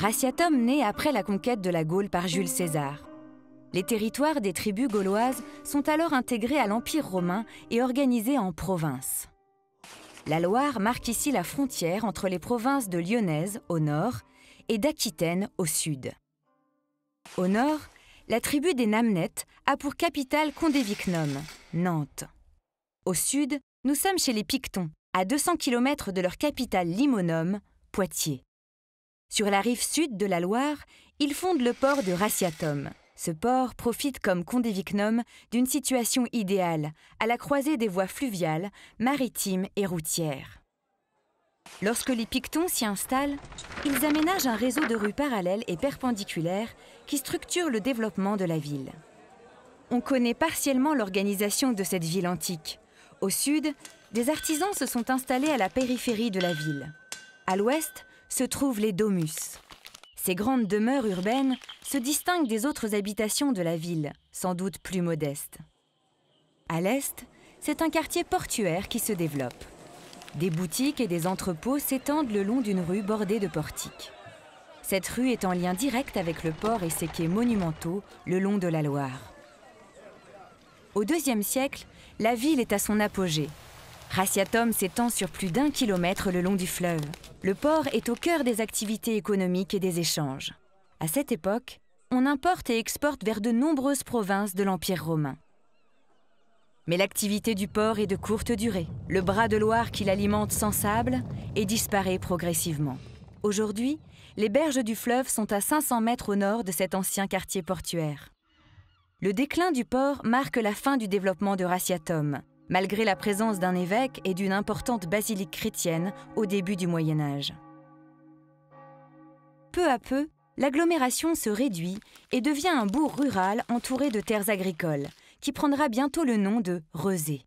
Raciatum naît après la conquête de la Gaule par Jules César. Les territoires des tribus gauloises sont alors intégrés à l'Empire romain et organisés en provinces. La Loire marque ici la frontière entre les provinces de Lyonnaise au nord et d'Aquitaine au sud. Au nord, la tribu des Namnettes a pour capitale Condévicnum, Nantes. Au sud, nous sommes chez les Pictons, à 200 km de leur capitale Limonum, Poitiers. Sur la rive sud de la Loire, ils fondent le port de Raciatum. Ce port profite comme Condévicnum d'une situation idéale, à la croisée des voies fluviales, maritimes et routières. Lorsque les Pictons s'y installent, ils aménagent un réseau de rues parallèles et perpendiculaires qui structure le développement de la ville. On connaît partiellement l'organisation de cette ville antique. Au sud, des artisans se sont installés à la périphérie de la ville. À l'ouest se trouvent les domus. Ces grandes demeures urbaines se distinguent des autres habitations de la ville, sans doute plus modestes. À l'est, c'est un quartier portuaire qui se développe. Des boutiques et des entrepôts s'étendent le long d'une rue bordée de portiques. Cette rue est en lien direct avec le port et ses quais monumentaux le long de la Loire. Au IIe siècle, la ville est à son apogée. Raciatum s'étend sur plus d'un kilomètre le long du fleuve. Le port est au cœur des activités économiques et des échanges. À cette époque, on importe et exporte vers de nombreuses provinces de l'Empire romain. Mais l'activité du port est de courte durée. Le bras de Loire qui l'alimente s'ensable et disparaît progressivement. Aujourd'hui, les berges du fleuve sont à 500 mètres au nord de cet ancien quartier portuaire. Le déclin du port marque la fin du développement de Raciatum, malgré la présence d'un évêque et d'une importante basilique chrétienne au début du Moyen Âge. Peu à peu, l'agglomération se réduit et devient un bourg rural entouré de terres agricoles, qui prendra bientôt le nom de Rezé.